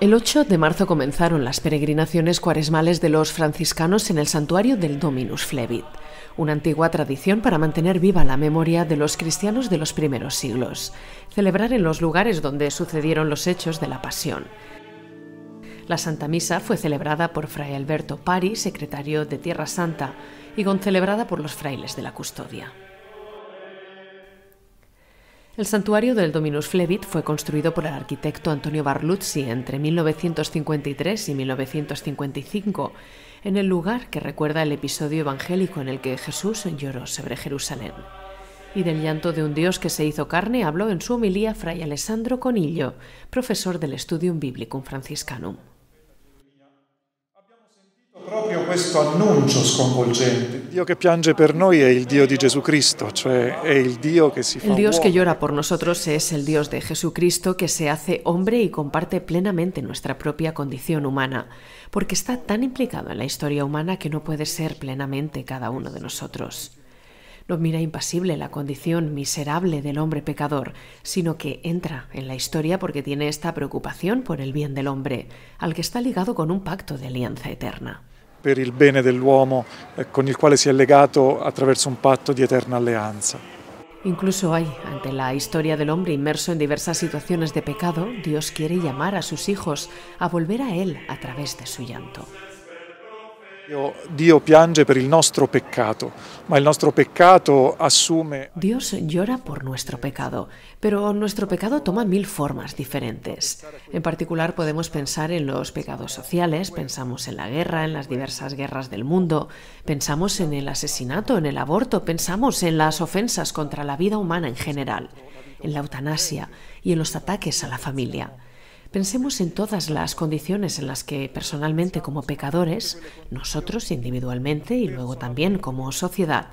El 8 de marzo comenzaron las peregrinaciones cuaresmales de los franciscanos en el santuario del Dominus Flevit, una antigua tradición para mantener viva la memoria de los cristianos de los primeros siglos, celebrar en los lugares donde sucedieron los hechos de la Pasión. La Santa Misa fue celebrada por Fray Alberto Pari, secretario de Tierra Santa, y concelebrada por los frailes de la custodia. El santuario del Dominus Flevit fue construido por el arquitecto Antonio Barluzzi entre 1953 y 1955, en el lugar que recuerda el episodio evangélico en el que Jesús lloró sobre Jerusalén. Y del llanto de un Dios que se hizo carne habló en su homilía Fray Alessandro Conillo, profesor del Studium Biblicum Franciscanum. Proprio questo annuncio sconvolgente. Il Dio che piange per noi è il Dio di Gesù Cristo, cioè è il Dio che si fa El Dios que llora por nosotros es el Dios de Jesucristo que se hace hombre y comparte plenamente nuestra propia condición humana, porque está tan implicado en la historia humana que no puede ser plenamente cada uno de nosotros. No mira impasible la condición miserable del hombre pecador, sino que entra en la historia porque tiene esta preocupación por el bien del hombre, al que está ligado con un pacto de alianza eterna. Per il bene dell'uomo eh, con il quale si è legato attraverso un patto di eterna alleanza. Incluso hay, ante la historia del hombre inmerso en diversas situaciones de pecado, Dios quiere llamar a sus hijos a volver a Él a través de su llanto. Dios llora por nuestro pecado, pero nuestro pecado toma mil formas diferentes. En particular podemos pensar en los pecados sociales, pensamos en la guerra, en las diversas guerras del mundo, pensamos en el asesinato, en el aborto, pensamos en las ofensas contra la vida humana en general, en la eutanasia y en los ataques a la familia. Pensemos en todas las condiciones en las que personalmente como pecadores, nosotros individualmente y luego también como sociedad,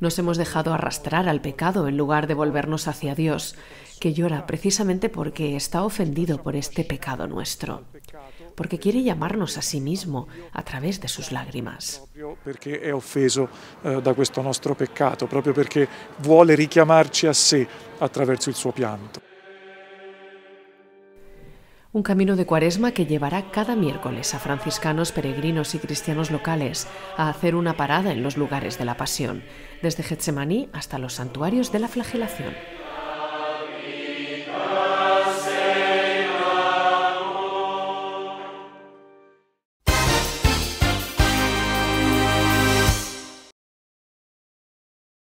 nos hemos dejado arrastrar al pecado en lugar de volvernos hacia Dios, que llora precisamente porque está ofendido por este pecado nuestro, porque quiere llamarnos a sí mismo a través de sus lágrimas. perché è offeso eh, da questo nostro peccato, proprio perché vuole richiamarci a sé attraverso il suo. Un camino de cuaresma que llevará cada miércoles a franciscanos, peregrinos y cristianos locales a hacer una parada en los lugares de la pasión, desde Getsemaní hasta los santuarios de la flagelación.